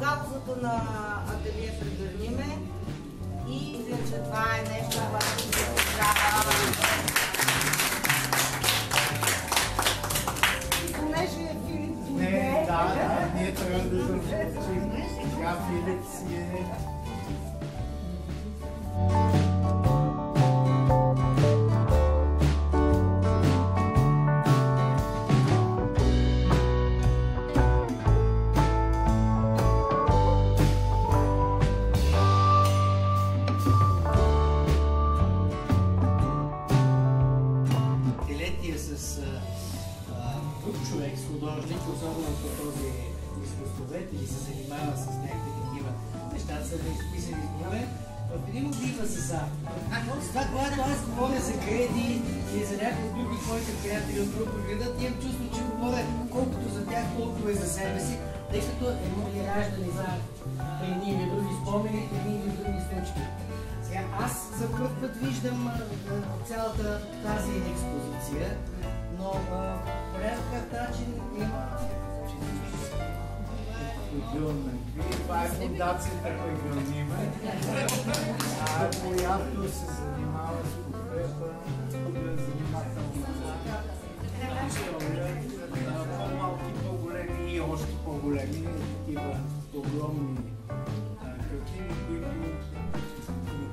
каузата на Ателие Прегърниме и мисля, че това е нещо, което говоря за креди или за някои други моите приятели от друг градът, имам чувство, че говоря колкото за тях, толкова и за себе си, тъй като едно ли раждане за едни или други спомени, едни или други случки. Сега, аз за първ път виждам а, цялата тази експозиция, но по някакъв начин има... Това е фундацията Пегълниме, която се занимава с по-малки, по-големи и още по-големи, такива огромни картини, които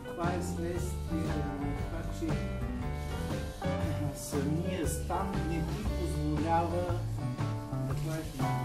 това е следствие на това, че самия стан не ти позволява да правиш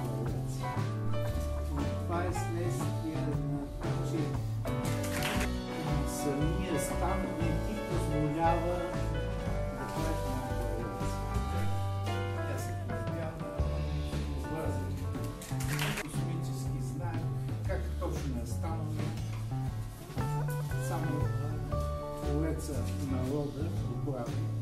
Amém.